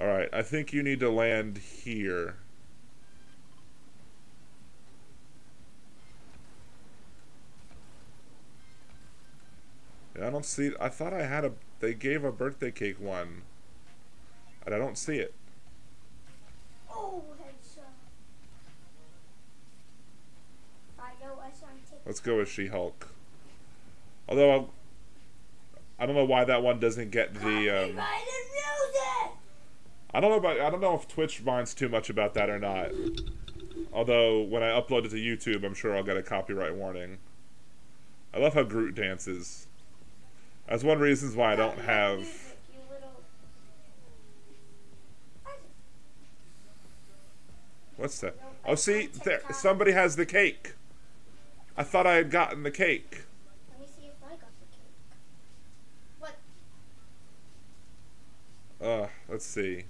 Alright, I think you need to land here. Yeah, I don't see... I thought I had a... They gave a birthday cake one. And I don't see it. Oh, headshot. I know us on TikTok. Let's go with She-Hulk. Although, I, I don't know why that one doesn't get the... Um! I don't know about. I don't know if Twitch minds too much about that or not. Although when I upload it to YouTube, I'm sure I'll get a copyright warning. I love how Groot dances. That's one reasons why I don't have. music, you little- What's that? Oh, see, there, somebody has the cake. I thought I had gotten the cake. Let me see if I got the cake. What? Uh, let's see.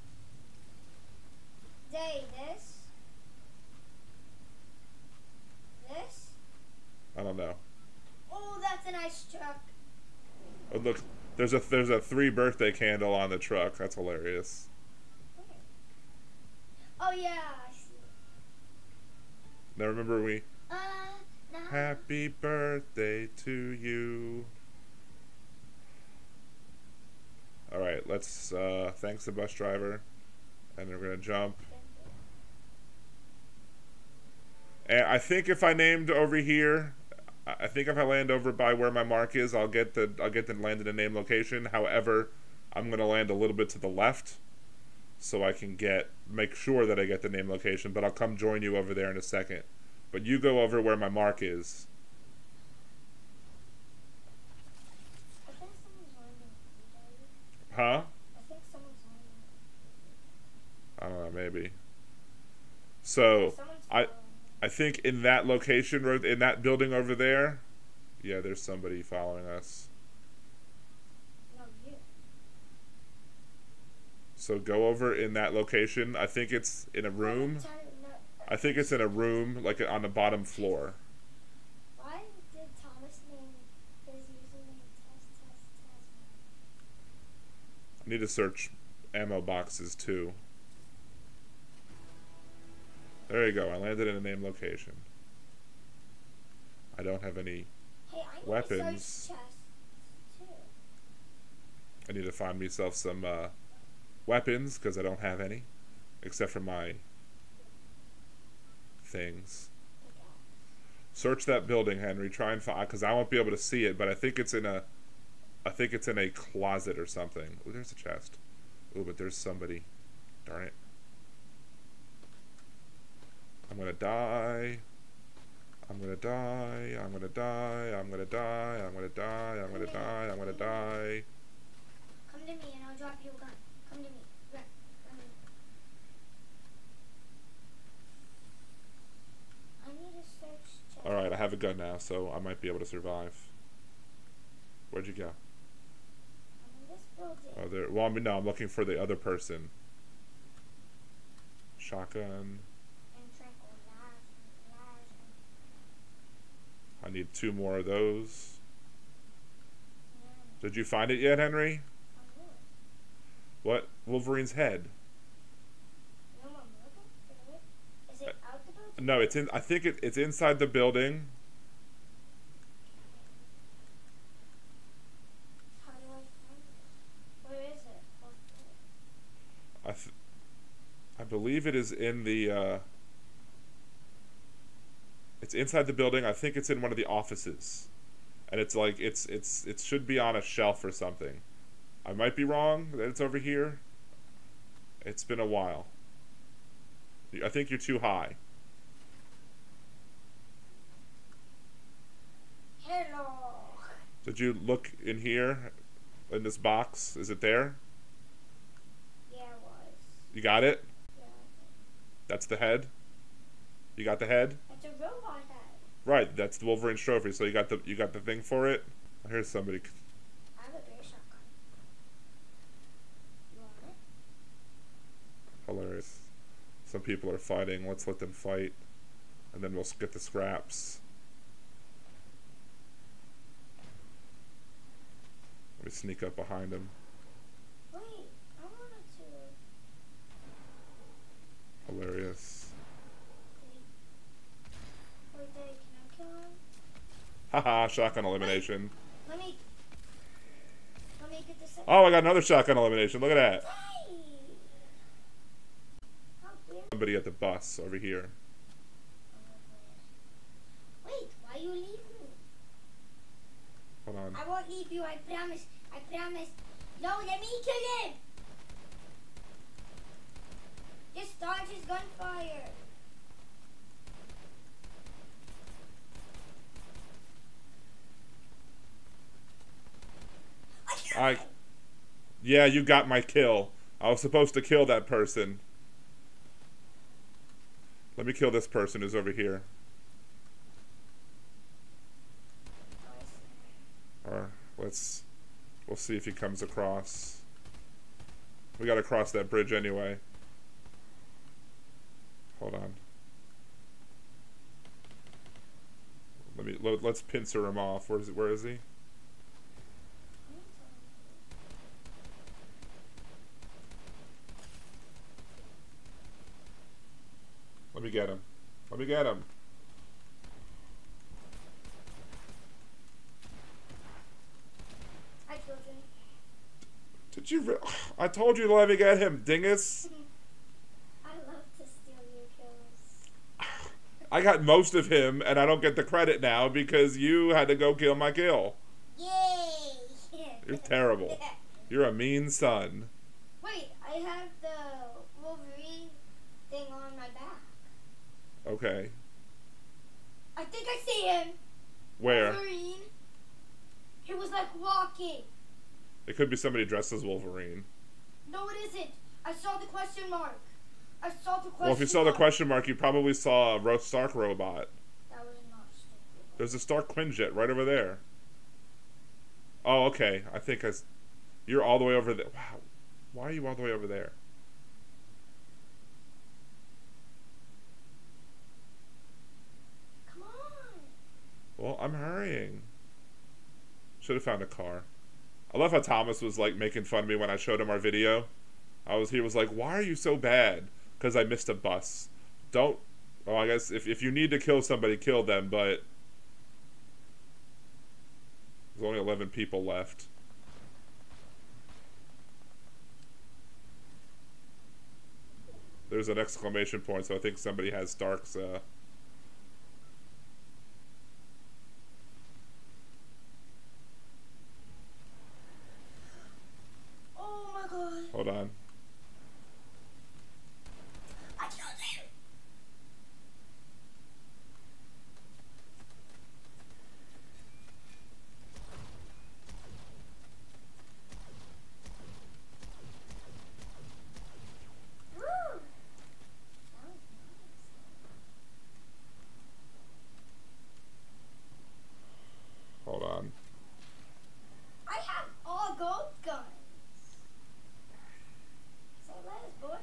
Day, this? This? I don't know. Oh, that's a nice truck. Oh, look, there's a there's a three birthday candle on the truck. That's hilarious. Oh, yeah, I see. Now remember we Uh, nah. Happy birthday to you. All right, let's uh, thanks the bus driver, and we're gonna jump. And I think if I named over here, I think if I land over by where my mark is, I'll get the I'll get the land in the name location. However, I'm gonna land a little bit to the left, so I can get make sure that I get the name location. But I'll come join you over there in a second. But you go over where my mark is. I think someone's landing. Huh? I think someone's. I don't know, maybe. So I. I think in that location, in that building over there, yeah, there's somebody following us. So go over in that location. I think it's in a room. I think it's in a room, like on the bottom floor. Why did Thomas name his username Test Test Test? I need to search ammo boxes too. There you go. I landed in a name location. I don't have any. Hey, I Weapons. I need to find myself some uh, weapons because I don't have any, except for my things. Search that building, Henry. Try and find because I won't be able to see it, but I think it's in a, I think it's in a closet or something. Oh, there's a chest. Oh, but there's somebody. Darn it. I'm gonna die. I'm gonna die. I'm gonna die. I'm gonna die. I'm gonna die. I'm gonna die. I'm gonna die. Come to me and I'll drop you a gun. Come to me. Run. Run. I need to search. All right, I have a gun now, so I might be able to survive. Where'd you go? I'm in this building. Oh, there. Well, I mean, no, I'm looking for the other person. Shotgun. And tranquilizer. I need two more of those. Did you find it yet, Henry? What? Wolverine's head. No, it's in. I think it, it's inside the building. How do I find it? Where is it? I, I believe it is in the. Uh, it's inside the building. I think it's in one of the offices, and it's like it's it's it should be on a shelf or something. I might be wrong that it's over here. It's been a while. I think you're too high. Hello. Did you look in here, in this box? Is it there? Yeah, it was. You got it. Yeah. That's the head. You got the head. It's a robot head. Right. That's the Wolverine's trophy. So you got the you got the thing for it. Here's somebody. I have a great shotgun. You want it? Hilarious. Some people are fighting. Let's let them fight, and then we'll get the scraps. Let me sneak up behind him. Wait, I wanted to. Hilarious. Wait there, can I kill him? Haha, shotgun elimination. Let me. Let me get. Oh, I got another shotgun elimination. Look at that. Hey! Somebody at the bus over here. Oh Wait, why you leave me? Hold on. I won't leave you, I promise. I promise. No, let me kill him! Just dodge his gunfire. I. Yeah, you got my kill. I was supposed to kill that person. Let me kill this person who's over here. Or let's we'll see if he comes across. We gotta cross that bridge anyway. Hold on. Let me let, let's pincer him off. Where's where is he? Let me get him. Let me get him. I killed him. Did you? I told you to let me get him, dingus. I love to steal your kills. I got most of him, and I don't get the credit now because you had to go kill my kill. Yay! You're terrible. You're a mean son. Wait, I have the Wolverine thing on my back. Okay. I think I see him. Where? Wolverine. He was like walking. It could be somebody dressed as Wolverine. No, it isn't. I saw the question mark. I saw the question Well, if you saw the question mark, you probably saw a Ro- Stark robot. That was not stupid. There's a Stark Quinjet right over there. Oh, okay. I think I. s- You're all the way over there. Wow. Why are you all the way over there? Come on. Well, I'm hurrying. Should have found a car. I love how Thomas was like making fun of me when I showed him our video. I was he was like, "Why are you so bad?" Because I missed a bus. Don't. Well, I guess if if you need to kill somebody, kill them. But there's only eleven people left. There's an exclamation point, so I think somebody has Stark's. Uh, Oh my god. hold on. I killed him. Woo. That was nice. Hold on. I have all gold guns. Say less, boy.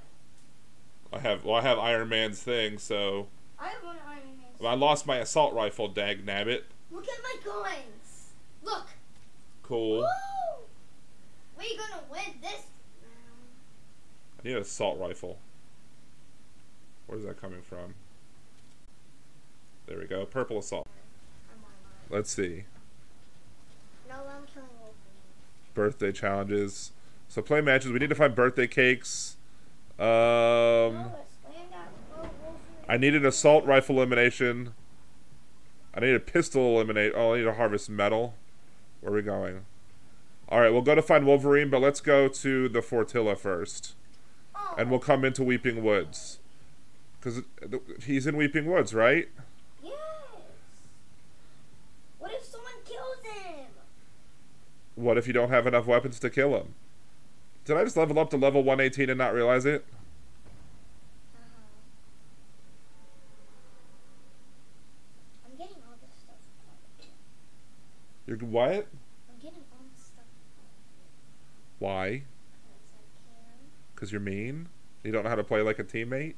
I have well, I have Iron Man's thing, so I have one Iron Man. I lost my assault rifle. Dag nabbit. Look at my guns. Look. Cool. Woo! We're gonna win this round. I need an assault rifle. Where's that coming from? There we go. Purple assault. I'm on mine. Let's see. No, I'm killing Wolverine. Birthday challenges. So play matches. We need to find birthday cakes. Um, no, let's land that Wolverine. I need an assault rifle elimination. I need a pistol eliminate. Oh, I need to harvest metal. Where are we going? All right, we'll go to find Wolverine, but let's go to the Fortilla first. Oh, and we'll come into Weeping Woods. Because he's in Weeping Woods, right? yes. What if someone kills him? What if you don't have enough weapons to kill him? Did I just level up to level 118 and not realize it? Uh-huh. I'm getting all this stuff. out. You're what? I'm getting all this stuff Why? because I can. Because you're mean? You don't know how to play like a teammate?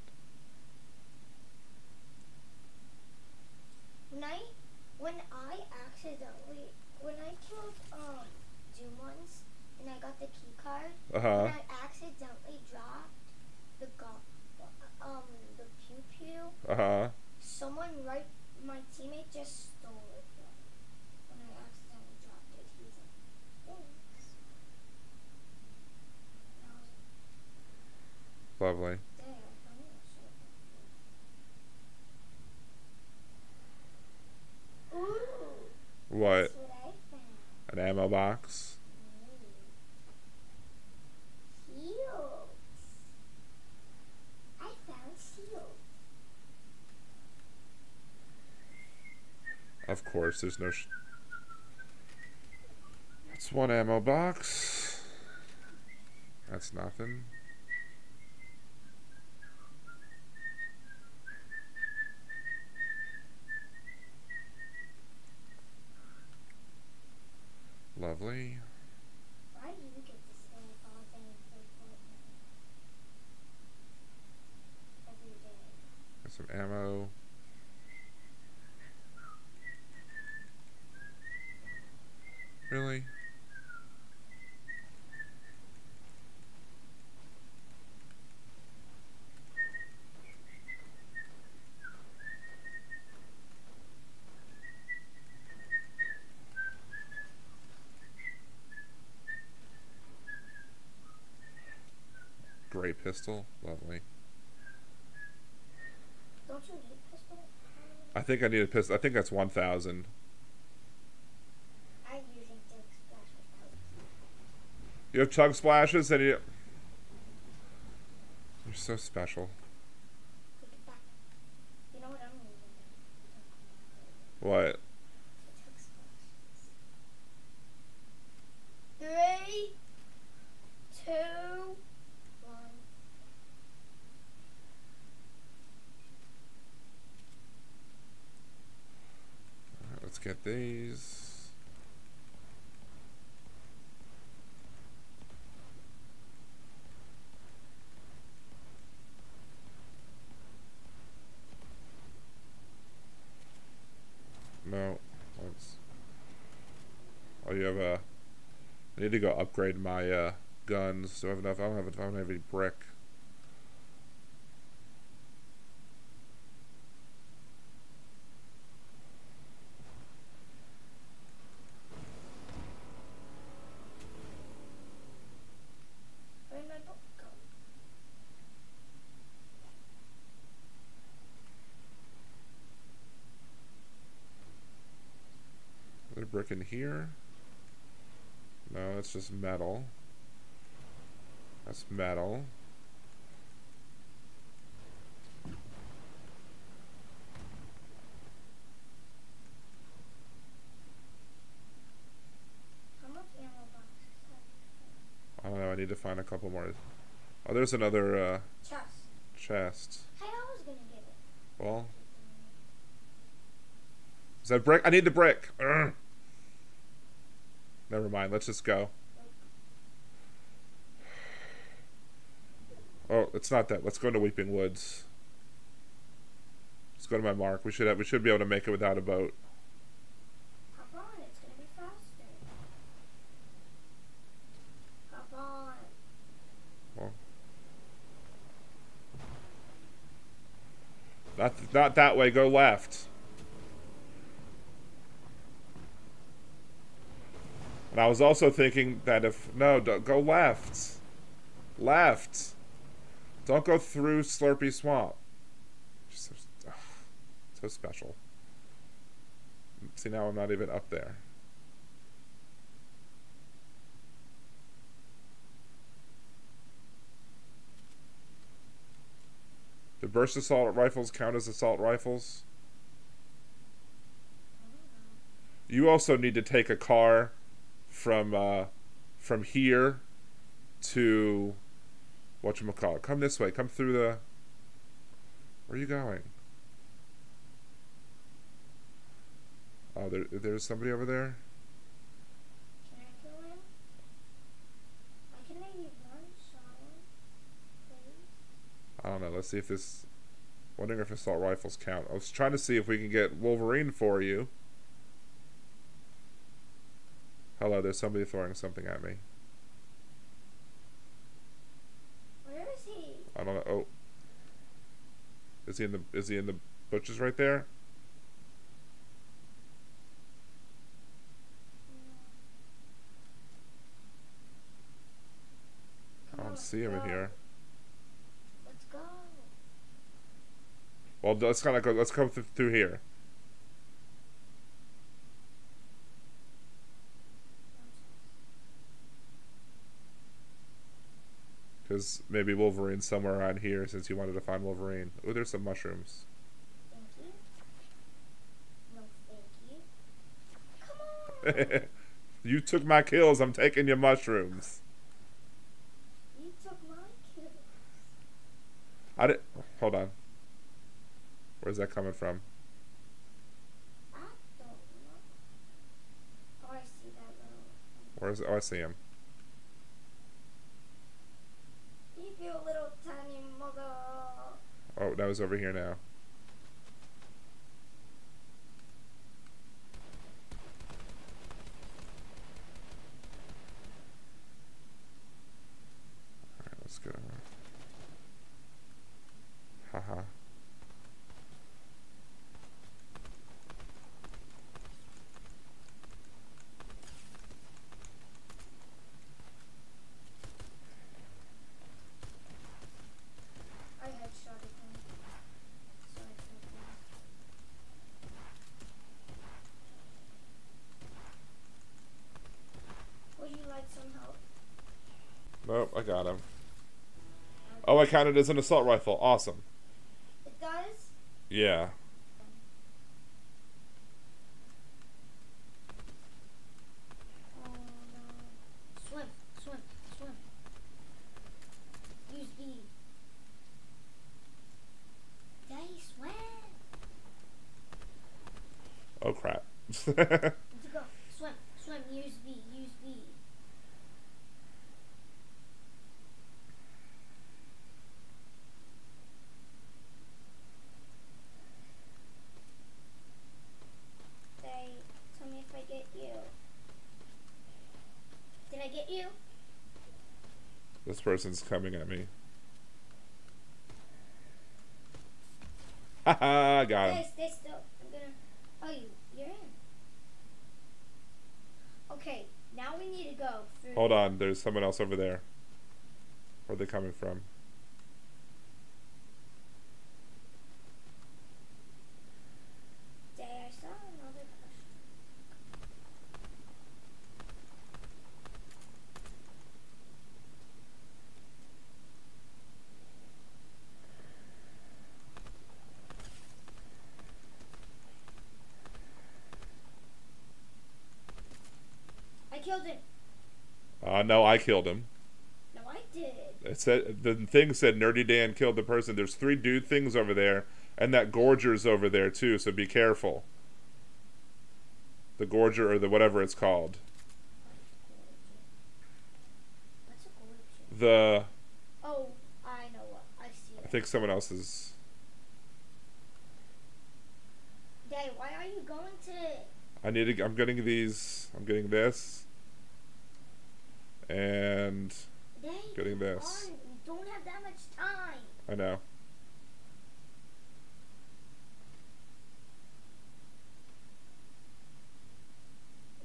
When I, when I accidentally, when I killed um Doom once, and I got the key card, Uh huh. and I accidentally dropped the um the pew pew. Uh huh. Someone right, my teammate just stole it from me when I accidentally dropped it. He's like, thanks. And I was like, Lovely. What? An ammo box? Of course, there's no. That's one ammo box. That's nothing. Lovely. Why do you get to stay all day and play Fortnite? Every day. Got some ammo. Really? Pistol. Lovely. Don't you need pistol? I think I need a pistol. I think that's 1,000. I'm using Dick You have chug splashes and you. You're so special. Take it back. You know what I'm using? What? Dick Splashes. Three, two, one. Alright, let's get these. No, let's. Oh, you have a. I need to go upgrade my uh, guns. Do I have enough? I don't have. I don't have any brick. Brick in here? It's just metal. That's metal. How much ammo boxes have you I don't know. I need to find a couple more. Oh, there's another uh. Chest. chest. I was gonna get it. Well, is that brick? I need the brick. Urgh. Never mind. Let's just go. Oh, it's not that. Let's go to Weeping Woods. Let's go to my mark. We should have, we should be able to make it without a boat. Hop on, it's gonna be faster. Hop on. Not not that way. Go left. And I was also thinking that if no, go left. Left. Don't go through Slurpy Swamp. So, so special. See now I'm not even up there. Do burst assault rifles count as assault rifles? You also need to take a car from uh, from here to what you call it. Come this way. Come through the. Where are you going? Oh, there, there's somebody over there. Can I go in? I can maybe one shot please. I don't know. Let's see if this. Wondering if assault rifles count. I was trying to see if we can get Wolverine for you. Hello, there's somebody throwing something at me. Where is he? I don't know. Oh, Is he in the is he in the bushes right there? I don't see him in here. Let's go. Well, let's kind of go. Let's come th- through here. Because maybe Wolverine somewhere around here since you wanted to find Wolverine. Oh, there's some mushrooms. Thank you. No, thank you. Come on. you took my kills. I'm taking your mushrooms. you took my kill. I did. Hold on. Where's that coming from? I don't know. Oh, I see that little. Where's? Oh, I see him. You you little tiny mother. Oh, that was over here now. Alright, let's go. Haha. I headshotted him. So I killed him. Would you like some help? Nope, I got him. I counted as an assault rifle. Awesome. It does? Yeah. Oh. Swim, swim, swim. Use B. Daddy, swim. Oh crap. Swim, swim. Use B, use B. They tell me if I get you. Did I get you? this person's coming at me. Haha, got him. Stay, stay still. I'm gonna. Oh, you, you're in. Okay, now we need to go through. Hold on, there's someone else over there. Where are they coming from? Day, I saw another person. I killed him. Uh, no, I killed him. No, I did. It said the thing said Nerdy Dan killed the person. There's three dude things over there, and that Gorger's over there too. So be careful. The Gorger or the whatever it's called. What's a gorge? The Oh, I know what. I see I think someone else is. Day, why are you going to? I need to. I'm getting these. I'm getting this. And Day, Getting this. on, don't have that much time. I know.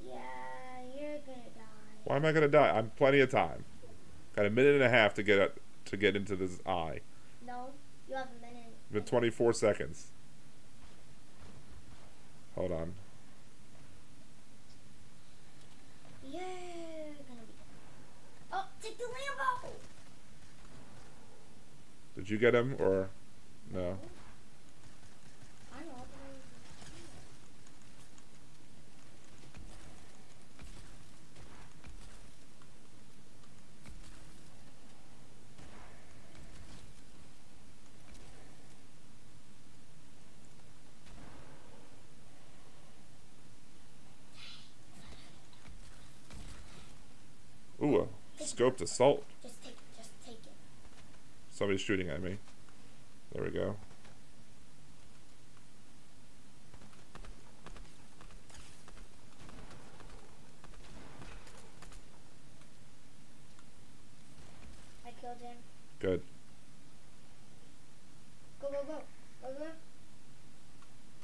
Yeah, you're gonna die. Why am I gonna die? I'm plenty of time. Got a minute and a half to get it to get into this eye. No, you have a minute. Been 24 seconds. Hold on. Be. Lambo. Did you get him or no? I know. but I- Ooh, a scoped assault. Just take it. Just take it. Somebody's shooting at me. There we go. I killed him. Good. Go, go, go.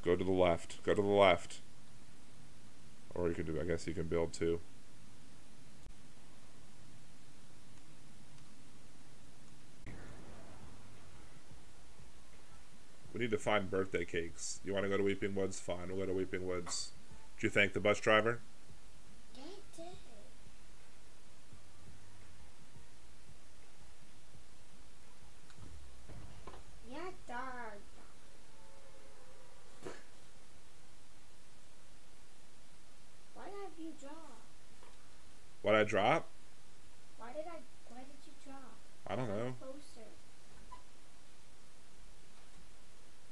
Go to the left. Go to the left. Or you can do. I guess you can build too. We need to find birthday cakes. You want to go to Weeping Woods? Fine, we'll go to Weeping Woods. Did you thank the bus driver? Yeah, I did. Yeah, dog. Why have you dropped? What I drop? Why did I? Why did you drop? I don't know. Closer.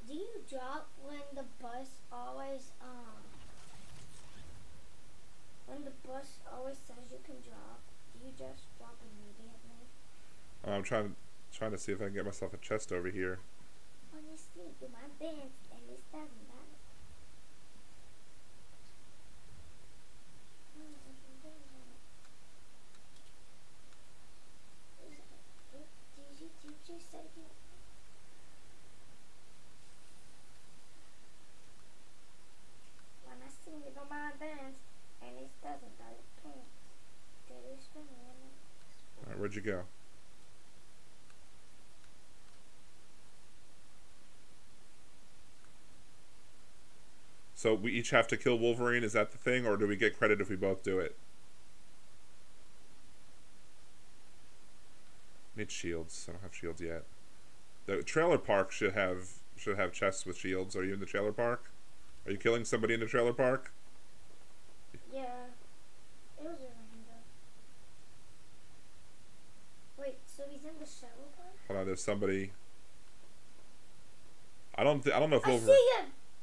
Do you drop when the bus always um? When the bus always says you can drop, do you just drop immediately? I'm trying trying to see if I can get myself a chest over here. Honestly, do my dance and it doesn't matter. Did you, did you say you? When I sing, you don't mind dance, and it doesn't, I can't. Did you spin it? All right, where'd you go? So we each have to kill Wolverine. Is that the thing, or do we get credit if we both do it? Need shields. I don't have shields yet. The trailer park should have should have chests with shields. Are you in the trailer park? Are you killing somebody in the trailer park? Yeah. It was a random. Wait, so he's in the shower park? Hold on, there's somebody. I don't. Th- I don't know if I Wolverine.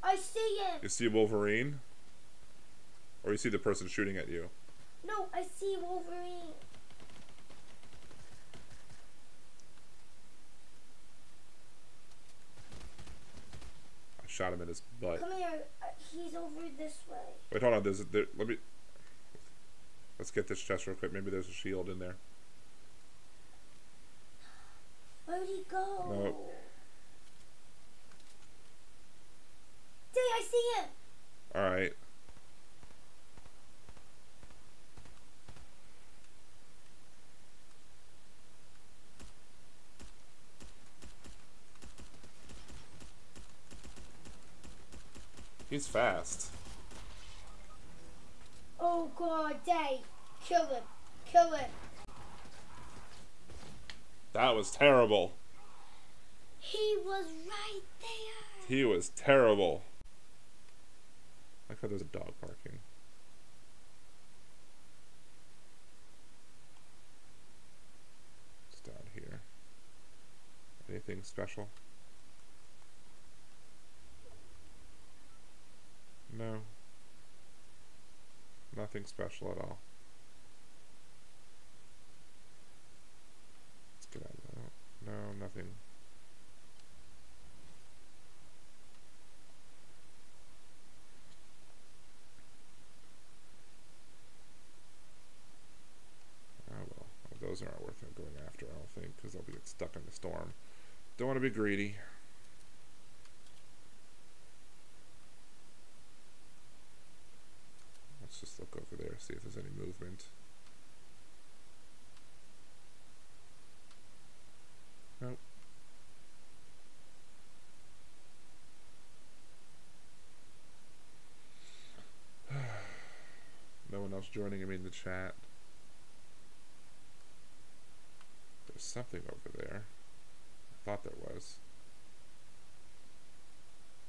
I see him! You see Wolverine, or you see the person shooting at you. No, I see Wolverine. I shot him in his butt. Come here. Uh, he's over this way. Wait, hold on. There's there. Let me. Let's get this chest real quick. Maybe there's a shield in there. Where'd he go? Nope. Dude, I see him! All right. He's fast. Oh god, Dave. Kill him. Kill him. That was terrible. He was right there. He was terrible. Like how there's a dog barking. Down here. Anything special? No. Nothing special at all. Let's get out of that. No, nothing. Oh well, those aren't worth it going after, I don't think, because they'll be stuck in the storm. Don't want to be greedy. Let's just look over there, see if there's any movement. Nope. no one else joining me in the chat. There's something over there. Thought there was.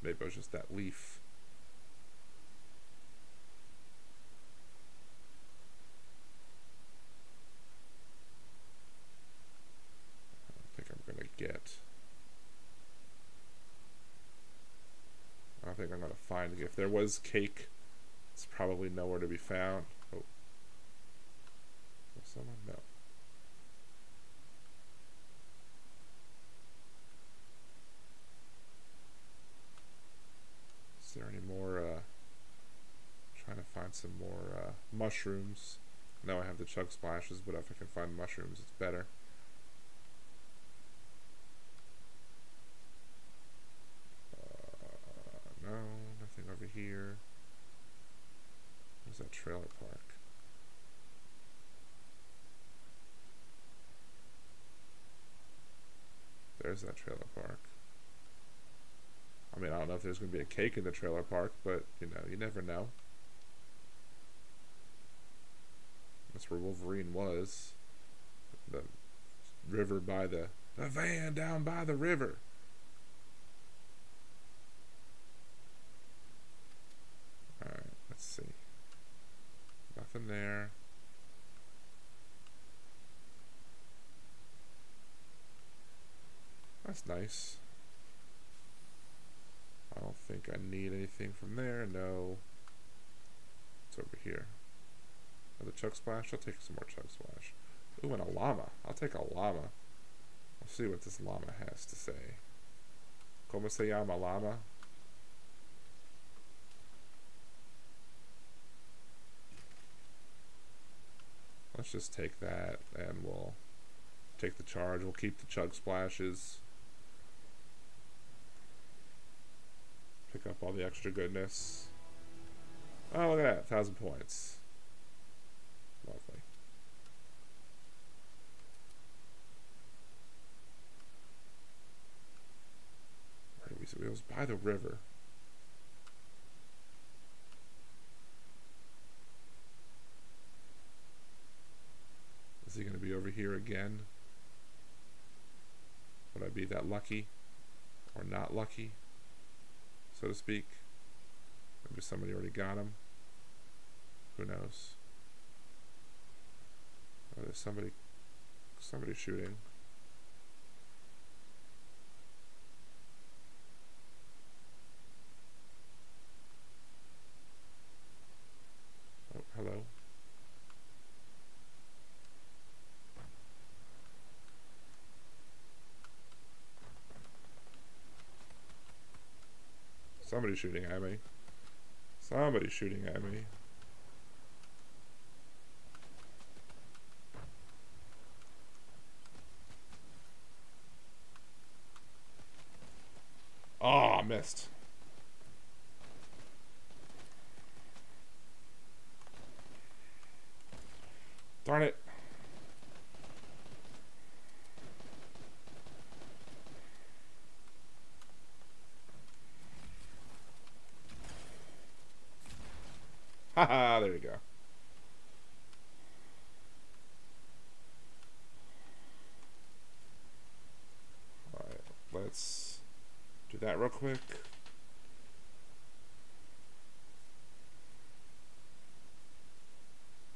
Maybe it was just that leaf. I think I'm gonna get. I think I'm gonna find if there was cake. It's probably nowhere to be found. Oh, was someone? No. some more uh, mushrooms. Now I have the chug splashes, but if I can find mushrooms, it's better. Uh, no, nothing over here. Where's that trailer park? There's that trailer park. I mean, I don't know if there's going to be a cake in the trailer park, but, you know, you never know. That's where Wolverine was. The river by the... The van down by the river. Alright, let's see. Nothing there. That's nice. I don't think I need anything from there. No. It's over here. Another chug splash? I'll take some more chug splash. Ooh, and a llama. I'll take a llama. Let's see what this llama has to say. Como se llama llama? Let's just take that and we'll take the charge. We'll keep the chug splashes. Pick up all the extra goodness. Oh, look at that. Thousand points. Lovely. Did? It was by the river. Is he going to be over here again? Would I be that lucky? Or not lucky? So to speak? Maybe somebody already got him. Who knows? Oh, there's somebody somebody shooting. Oh, hello. Somebody's shooting at me. Somebody's shooting at me. Oh, missed. Darn it. Haha, there you go. Alright, let's do that real quick.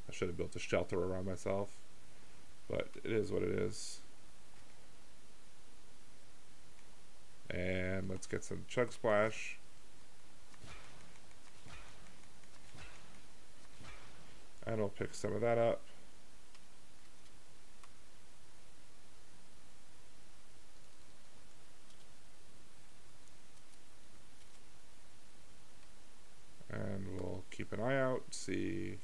I should have built a shelter around myself, but it is what it is. And let's get some chug splash. And we'll pick some of that up. And we'll keep an eye out, see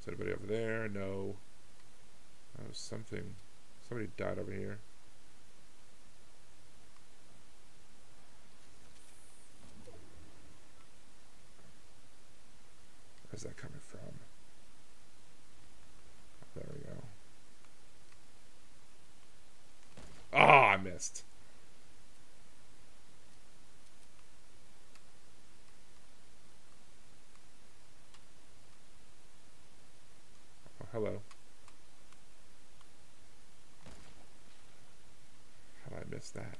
is anybody over there? No. Oh, something. Somebody died over here. Where's that coming from? There we go. Oh, I missed. Oh, hello. Miss that?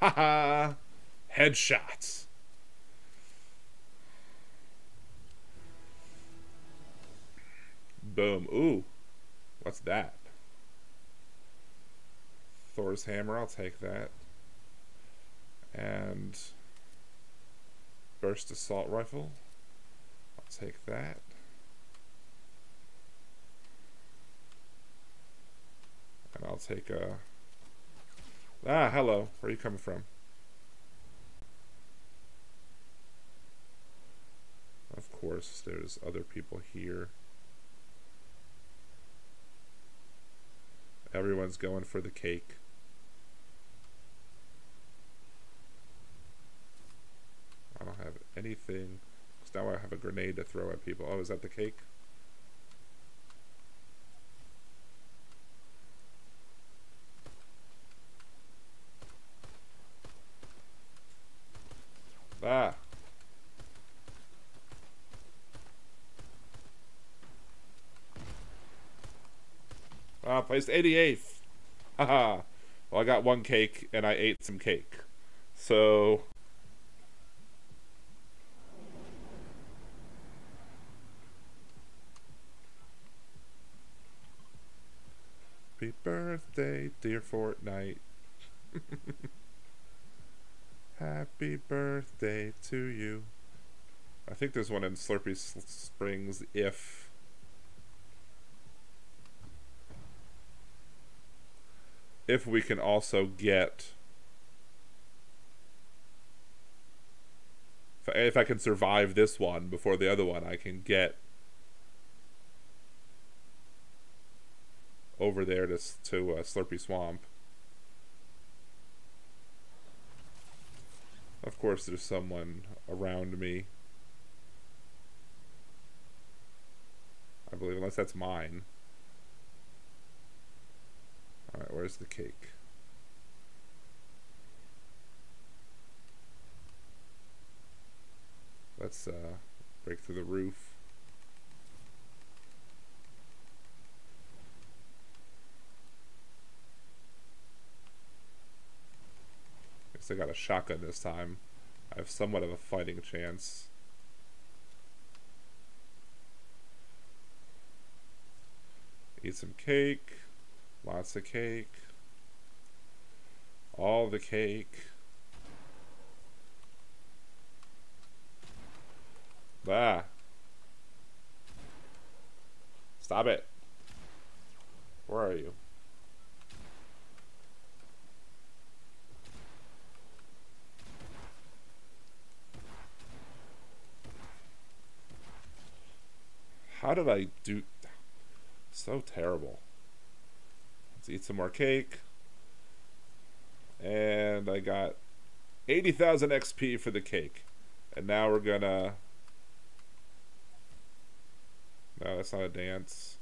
Haha! Headshots. Boom. Ooh. What's that? Thor's hammer, I'll take that. And burst assault rifle take that. And I'll take a... Ah, hello. Where are you coming from? Of course, there's other people here. Everyone's going for the cake. I don't have anything now I have a grenade to throw at people. Oh, is that the cake? Ah. Ah, placed 88th. Haha. well, I got one cake and I ate some cake. So. Happy birthday, dear Fortnite. Happy birthday to you. I think there's one in Slurpy Springs if. If we can also get. If I can survive this one before the other one, I can get over there to, to uh, Slurpy Swamp. Of course, there's someone around me. I believe, unless that's mine. Alright, where's the cake? Let's uh, break through the roof. Guess I got a shotgun this time. I have somewhat of a fighting chance. Eat some cake. Lots of cake. All the cake. Ah. Stop it. Where are you? How did I do... So terrible. Let's eat some more cake. And I got 80,000 XP for the cake. And now we're gonna... No, that's not a dance.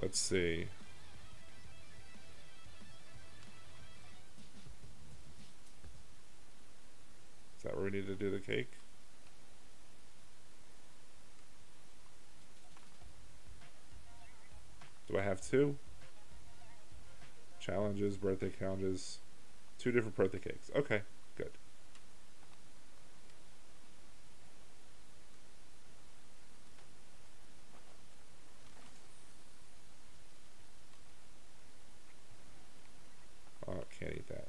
Let's see. That need to do the cake? Do I have two? Challenges, birthday challenges. Two different birthday cakes. Okay, good. Oh, can't eat that.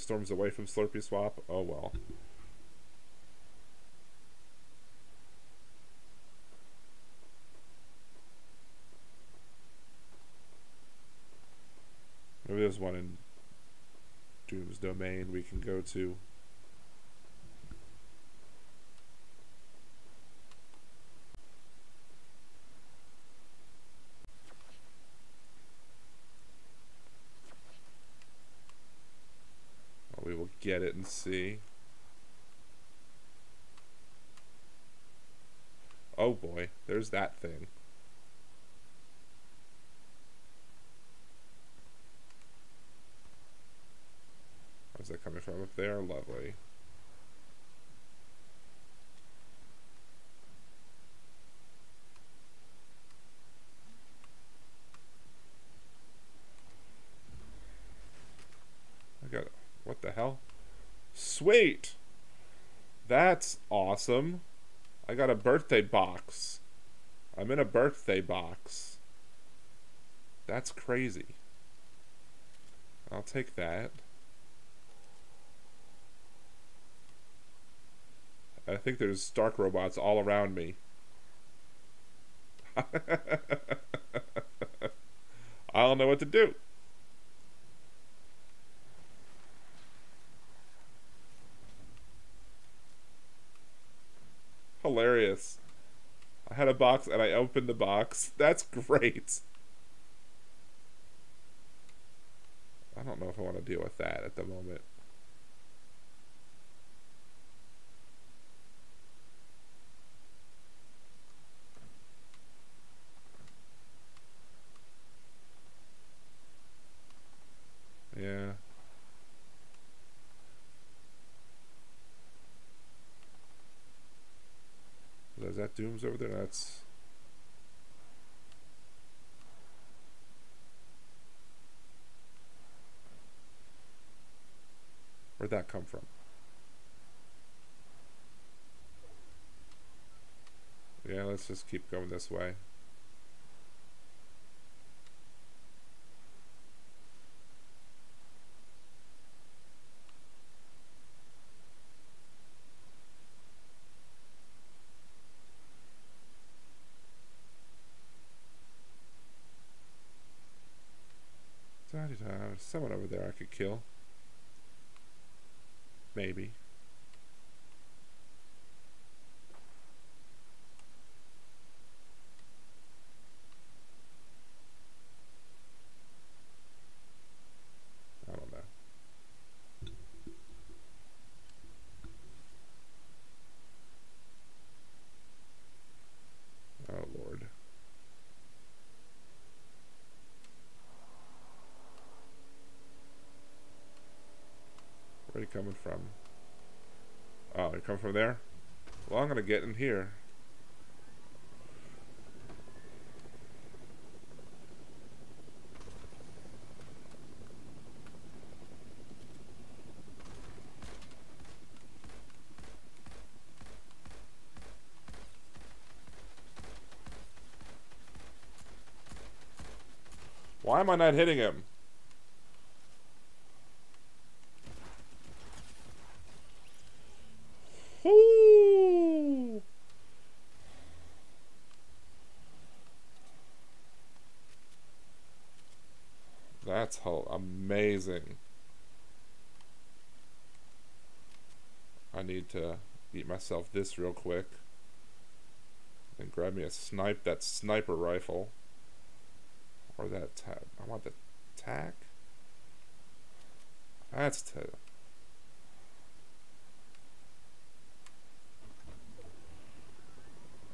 Storm's away from Slurpy Swamp. Oh well. Maybe there's one in Doom's Domain we can go to. Get it and see. Oh boy, there's that thing. Where's that coming from up there? Lovely. I got what the hell? Sweet. That's awesome. I got a birthday box. I'm in a birthday box. That's crazy. I'll take that. I think there's Stark robots all around me. I don't know what to do. Hilarious. I had a box and I opened the box. That's great. I don't know if I want to deal with that at the moment. Yeah. Is that Dooms over there? That's... Where'd that come from? Yeah, let's just keep going this way. Someone over there I could kill. Maybe. I don't know. Oh, Lord. Where are you coming from? Oh, you come from there? Well, I'm gonna get in here. Why am I not hitting him? Ooh. That's amazing. I need to eat myself this real quick. And grab me a snipe, that sniper rifle. Or that tack. I want the tack. That's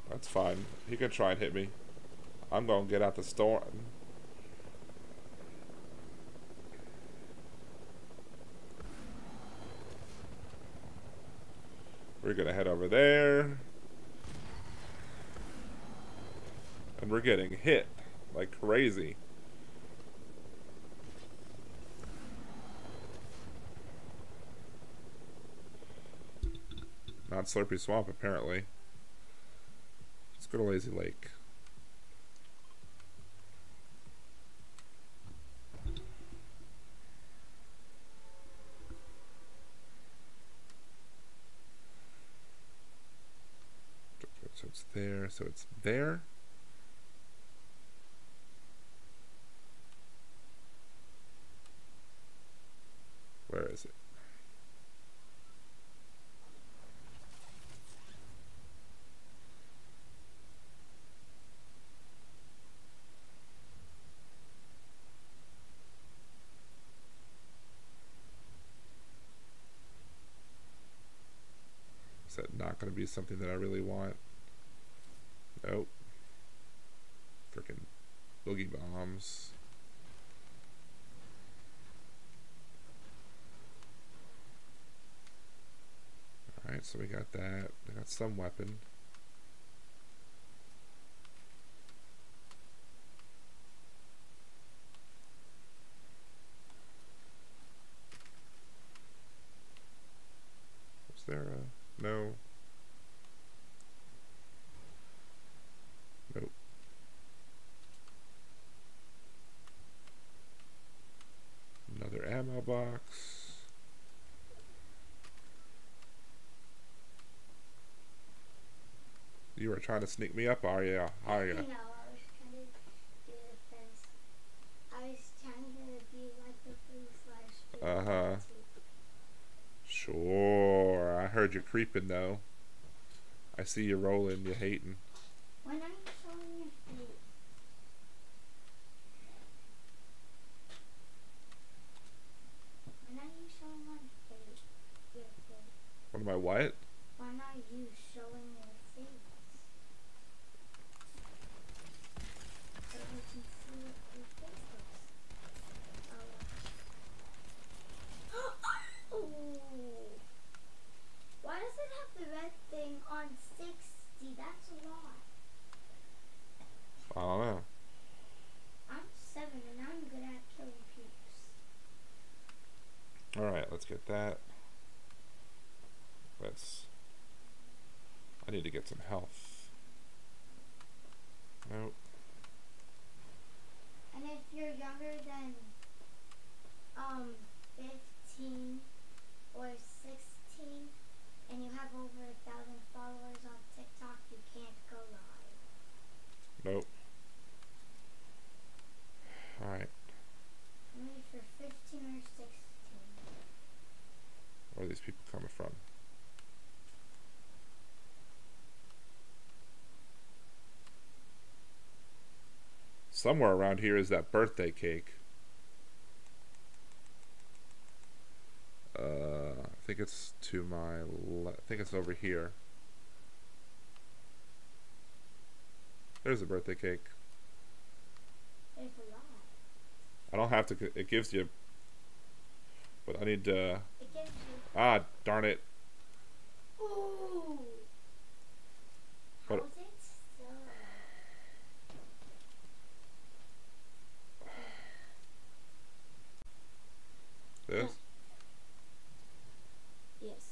That's fine. He can try and hit me. I'm going to get out the storm. We're to head over there. And we're getting hit like crazy. Not Slurpy Swamp, apparently. Let's go to Lazy Lake. So it's there, so it's there. Where is it? Is that not going to be something that I really want. Nope. Freaking boogie bombs. Alright, so we got that. We got some weapon. Was there a... no... box. You were trying to sneak me up, are you? Are you? No, I was trying to do the fence. I was trying to be like the Uh huh. Sure. I heard you creeping though. I see you rolling, you hating. When are you showing your face? When are you showing my face? Your face. What am I, what? When are you showing your face? So we can see what your face looks. Oh. Ooh. Why does it have red on 60? That's a lot. I don't know. I'm seven and I'm good at killing peeps. Alright, let's get that. Let's. I need to get some health. Nope. And if you're younger than um 15 or 16 and you have over a thousand followers on TikTok, you can't go live. Nope. Alright. Only you're 15 or 16. Where are these people coming from? Somewhere around here is that birthday cake. Uh, think it's to my le- I think it's over here. There's a birthday cake. There's a. I don't have to. It gives you. But I need to. It gives you. Ah, darn it. Ooh! How What- is it still? This. Yes.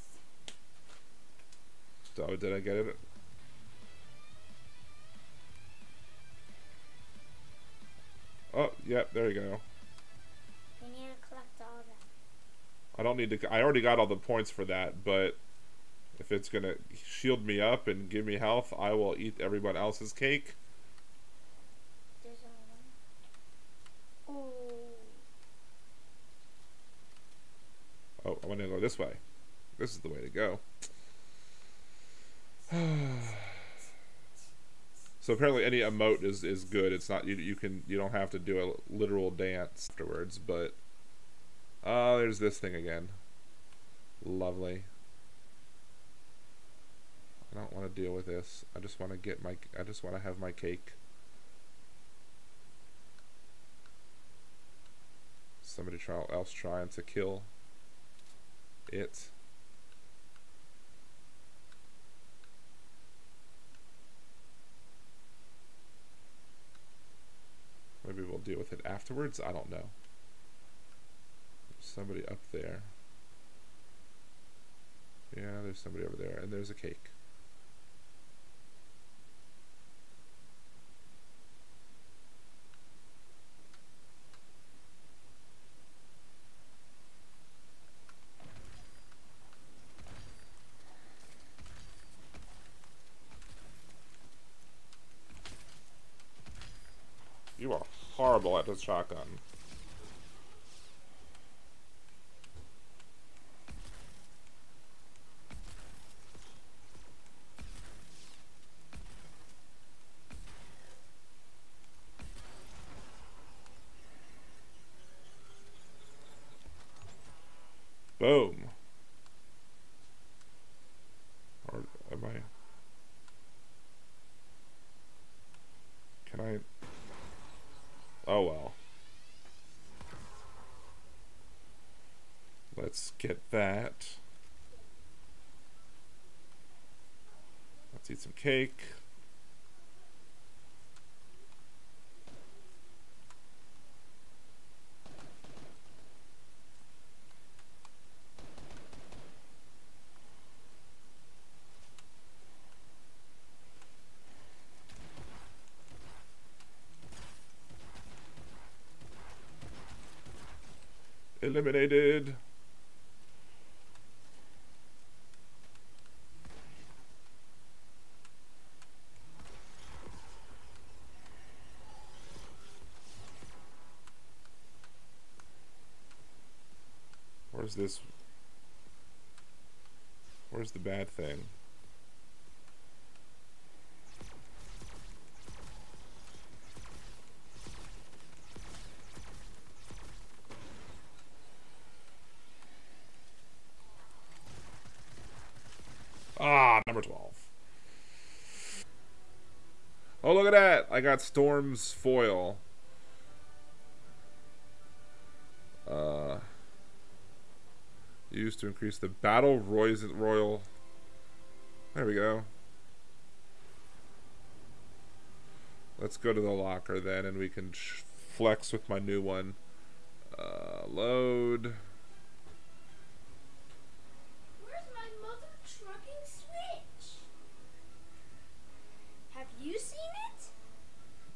Oh, did I get it? Oh, yep, there you go. Need to collect all. I don't need to. I already got all the points for that, but if it's gonna shield me up and give me health, I will eat everyone else's cake. There's only one. Ooh. Oh, I'm gonna go this way. This is the way to go. So apparently, any emote is is good. It's not you. You can you don't have to do a literal dance afterwards. But oh, there's this thing again. Lovely. I don't want to deal with this. I just want to get my. I just want to have my cake. Somebody try, else trying to kill it. Maybe we'll deal with it afterwards. I don't know. There's somebody up there. Yeah, there's somebody over there, and there's a cake. You are horrible at this shotgun. Boom. Or am I? Can I? Oh well. Let's get that. Cake. Eliminated. Where's this? Where's the bad thing? Ah, number 12. Oh, look at that. I got Storm's foil. Used to increase the battle royal. royal. There we go. Let's go to the locker then, and we can flex with my new one. Uh, load. Where's my mother trucking switch? Have you seen it?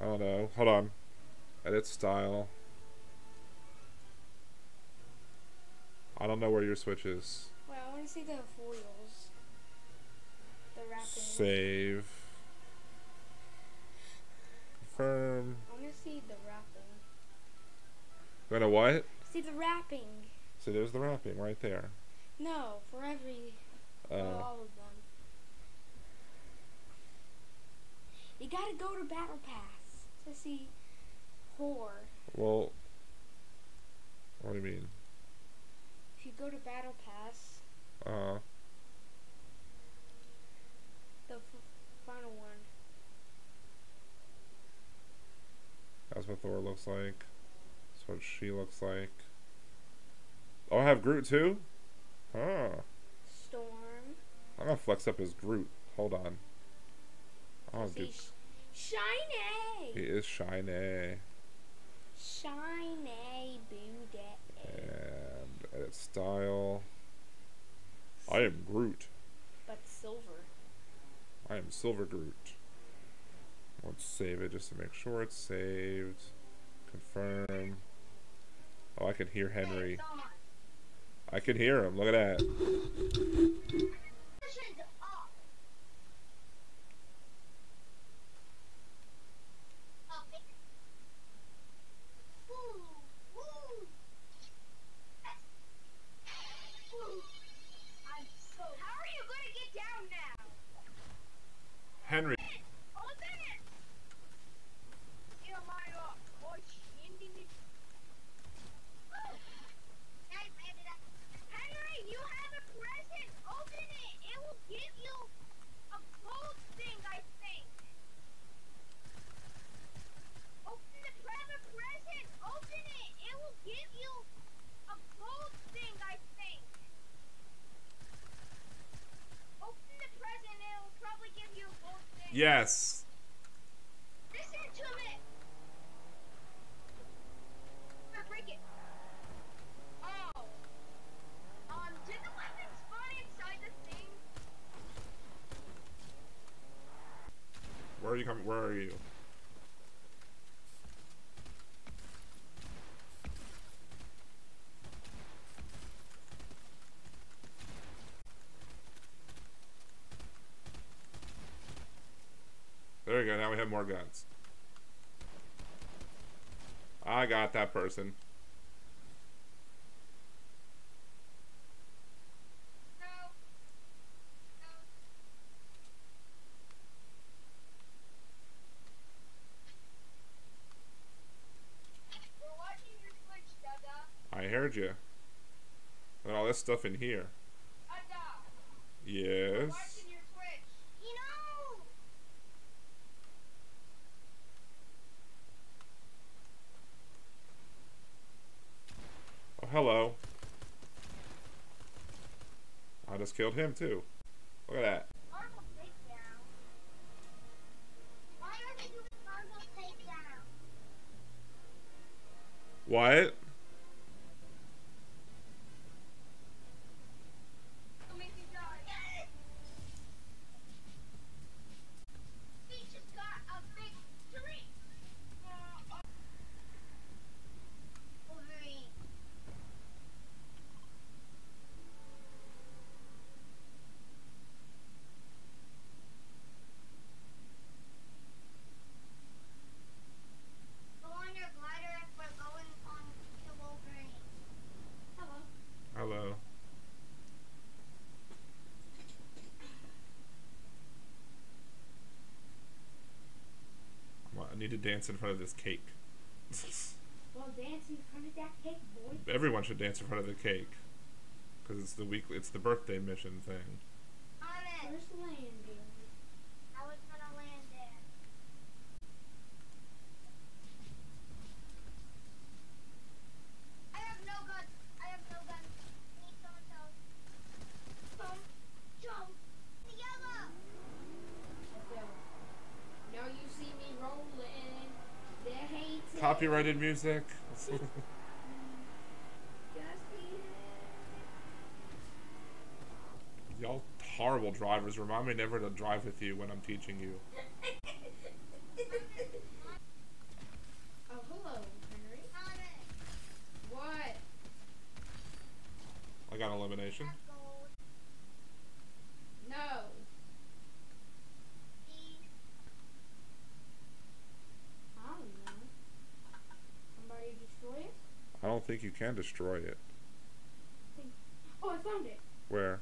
I don't know. Hold on. Edit style. I don't know where your switch is. Well, I want to see the foils. The wrapping. Save. Confirm. I want to see the wrapping. You wanna what? See the wrapping. See, there's the wrapping right there. No, for every, for Uh, all of them. You gotta go to Battle Pass to see Whore. well, what do you mean? If you go to Battle Pass, Uh, the f- final one. that's what Thor looks like. That's what she looks like. Oh, I have Groot too? Huh. Storm. I'm gonna flex up his Groot. Hold on. Oh, dude. sh- shiny! He is shiny. Shiny. Edit style. I am Groot. But silver. I am Silver Groot. Let's save it just to make sure it's saved. Confirm. Oh, I can hear Henry. I can hear him. Look at that. How are you gonna get down now? Henry. Open it! Yeah, my uh, boy, shindig it. Henry, you have a present. Open it. It will give you a gold thing, I think. Open the present. present. Open it. It will give you a gold thing, I think. Open the present. It will probably give you a gold thing. Yes. Listen to me. Or break it. Oh. Um, did the weapon spawn inside the thing? Where are you coming? Where are you? There we go. Now we have more guns. I got that person. I heard you. And all this stuff in here. Dada. We're Yes. watching your Twitch. You know. Oh, hello. I just killed him too. Look at that. Marvel takedown. Why are we doing Marvel takedown? What? It'll make me die. We just got a victory. Uh, uh, Wolverine. Go on your glider if we're going on to Wolverine. Hello. Hello. Well, I need to dance in front of this cake. Well, dance in front of that cake, boy. Everyone should dance in front of the cake, because it's the week. It's the birthday mission thing. On it. Where's landing? I was gonna land there. I have no gun. I have no gun. Need someone's help. Jump, jump. The yellow. Let's go. Now you see me rolling. The hate. Copyrighted music. Y'all horrible drivers. Remind me never to drive with you when I'm teaching you. Oh, hello, Henry. What? I got elimination. Have gold. No. Please. I don't know. Somebody destroy it? I don't think you can destroy it. Oh, I found it. Where?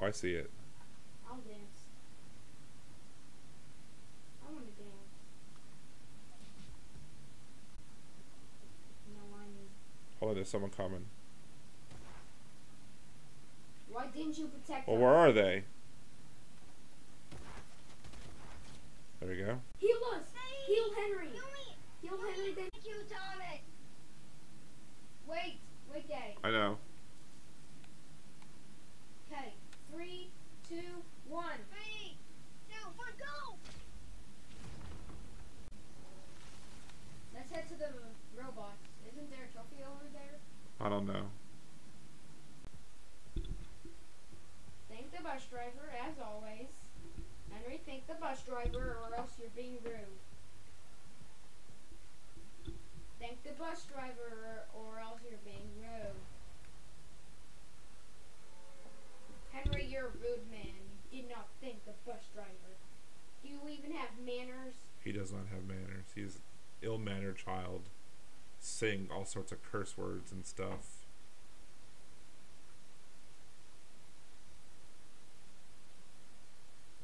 Oh, I see it. I'll dance. I want to dance. No, I need. Hold on, there's someone coming. Why didn't you protect Well, us? where are they? There we go. Heal us! Heal Henry! Kill me. Heal Henry, then. Thank you, Thomas. Wait! Wait, Daddy. I know. Okay. Three, two, one. Three, two, one, go. Let's head to the robots. Isn't there a trophy over there? I don't know. Thank the bus driver, as always. Henry, thank the bus driver, or else you're being rude. Thank the bus driver, or, else you're being rude. Henry, you're a rude man. You did not thank the bus driver. Do you even have manners? He does not have manners. He's an ill-mannered child, saying all sorts of curse words and stuff.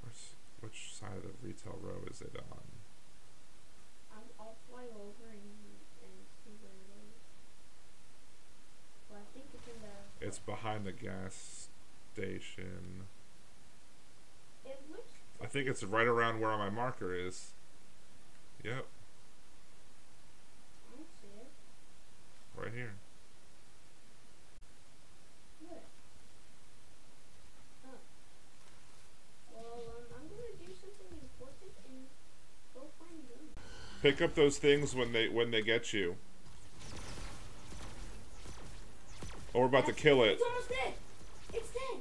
Where's, which side of the retail row is it on? I'll, I'll fly over and, and see where it is. Well, I think it's in the. It's behind the gas station. I think it's right around where my marker is. Yep, I see it. right here. Good. Huh. Well, um, I'm gonna do something important and go find them. Pick up those things when they when they get you. Oh, we're about to kill it. It's almost dead. It's dead.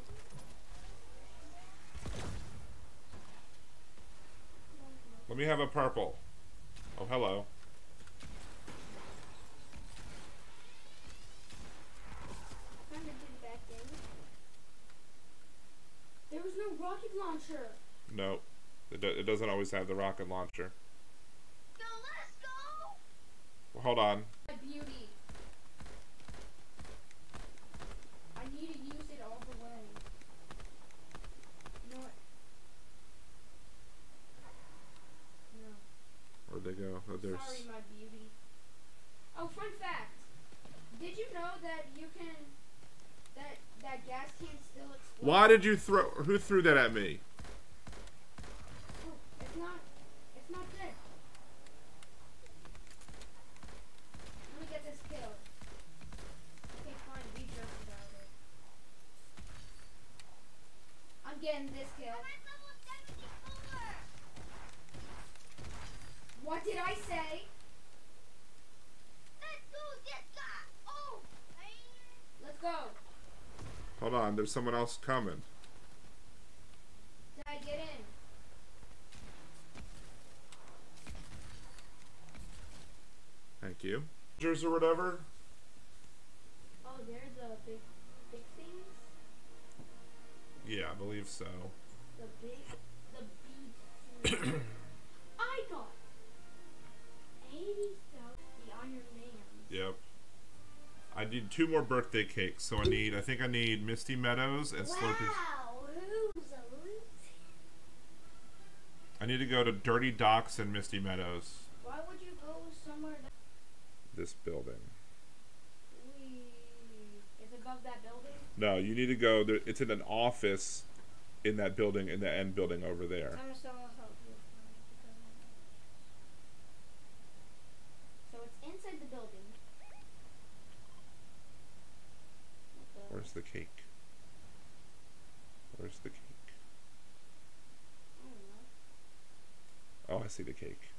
Let me have a purple. Oh, hello. There was no rocket launcher. No, it, do- it doesn't always have the rocket launcher. Go, let's go. Well, hold on. My beauty. I need to use it all the way. You know what? No. Where'd they go? Oh, there's. Sorry, my beauty. Oh, fun fact. Did you know that you can that that gas can still explode? Why did you throw? Who threw that at me? Oh, it's not. It's not dead. Let me get this kill. Okay, fine. Be about it. I'm getting this kill. I'm at level 74. What did I say? Let's do this. Oh. Let's go. Hold on. There's someone else coming. Did I get in? Thank you. Rangers or whatever. Oh, they're the big, big things. Yeah, I believe so. The big, the big. Yep. I need two more birthday cakes, so I need. I think I need Misty Meadows and Slurpy. Wow, who's? I need to go to Dirty Docks and Misty Meadows. Why would you go somewhere that This building. we? It's above that building. No, you need to go. There, it's in an office in that building, in the end building over there. Thomas, I will help you. So it's inside the building. What the- Where's the cake? Where's the cake? I don't know. Oh, I see the cake.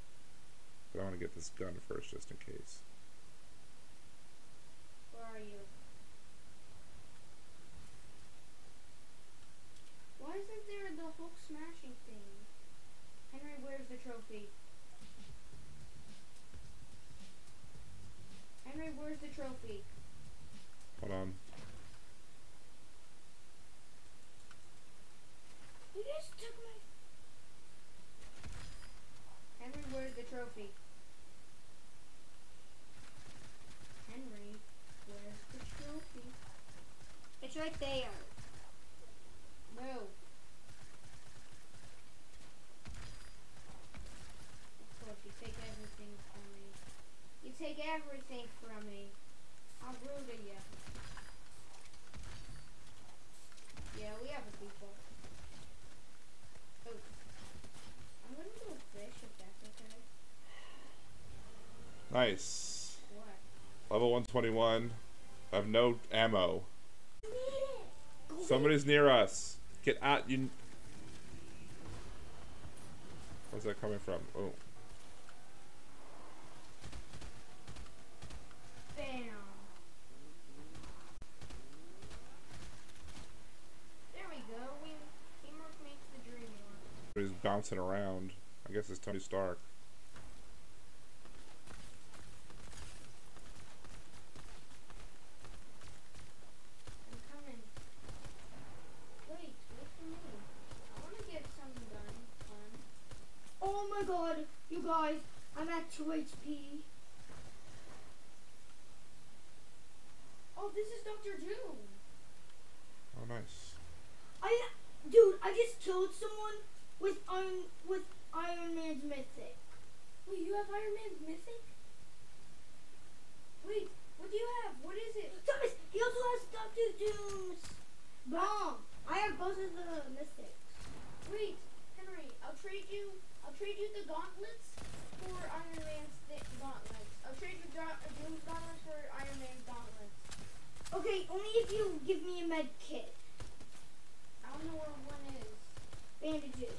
But I want to get this gun first, just in case. Where are you? Why isn't there the Hulk smashing thing? Henry, where's the trophy? Henry, where's the trophy? Hold on. You guys took my. Henry, where's the trophy? Henry, where's the trophy? It's right there. No. Of course, you take everything from me. You take everything from me. Rude of you. Yeah, we have a people. Oh. I'm gonna do a fish if that's okay. Nice. Level 121. I have no ammo. You need it. Go Somebody's near us. Get out. You. Where's that coming from? Oh. Bam. There we go. We teamwork makes the dream work. He's bouncing around. I guess it's Tony Stark. I'm coming. Wait, wait for me. I want to get some done. Fun. Oh my god, you guys, 2 HP. Oh, this is Doctor Doom. Oh, nice. I, dude, I just killed someone with Iron, with Iron Man's mythic. Wait, you have Iron Man's mythic? Wait, what do you have? What is it? Thomas, he also has Doctor Doom's bomb. I have both of the mythics. Wait, Henry, I'll trade you. I'll trade you the gauntlets for Iron Man's th- gauntlets. I'll trade you Ga- Doom's gauntlets for Iron Man's gauntlets. Okay, only if you give me a med kit. I don't know where one is. Bandages.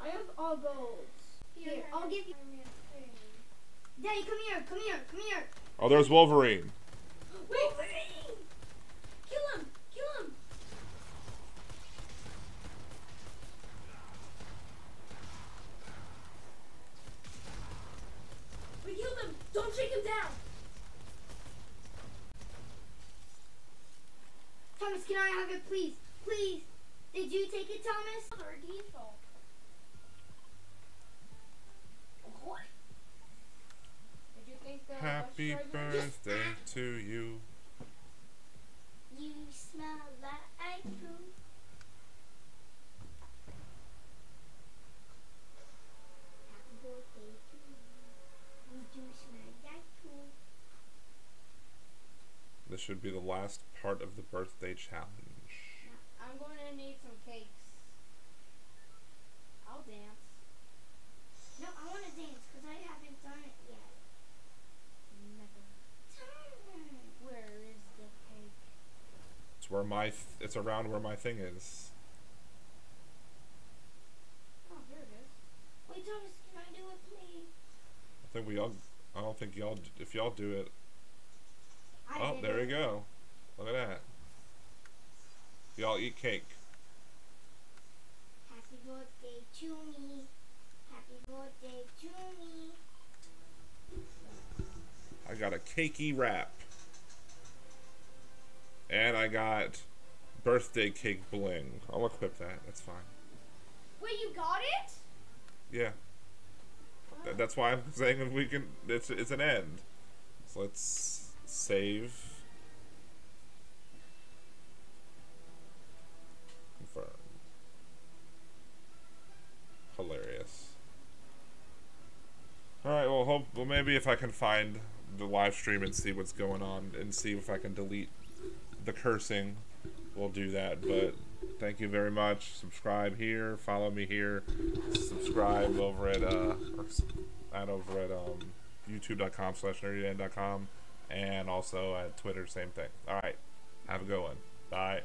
I have all golds. Here, I'll Henry, give you. Iron Man's thing. Daddy, come here, come here, come here. Oh, there's Wolverine. Wolverine! Kill him! Kill him! We killed him! Don't take him down! Thomas, can I have it, please? Please! Did you take it, Thomas? Or Diesel. What? Did you think the Happy bus driver- birthday to you. You smell like poo. Happy birthday to you. You do smell like poo. This should be the last part of the birthday challenge. I'm going to need some cakes. I'll dance. No, I want to dance because I haven't done it yet. Never. Where is the cake? It's where my. Th- it's around where my thing is. Oh, here it is. Wait, Thomas, can I do it, please? I think we all. I don't think y'all. If y'all do it. Oh, there we go. Look at that. Y'all eat cake. Happy birthday to me. Happy birthday to me. I got a cakey wrap. And I got birthday cake bling. I'll equip that. That's fine. Wait, you got it? Yeah. Th- that's why I'm saying if we can. It's it's an end. So let's save. Confirm. Hilarious. All right. Well, hope. Well, maybe if I can find the live stream and see what's going on and see if I can delete the cursing, we'll do that. But thank you very much. Subscribe here. Follow me here. Subscribe over at uh, at over at um, youtube.com slash nerdydan.com and also at Twitter, same thing. All right. Have a good one. Bye.